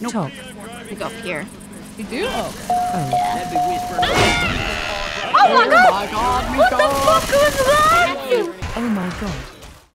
Nope. Top. We go up here. You do? Oh. Oh. Yeah. Oh my god! Oh my god, What the fuck was that? Oh my god.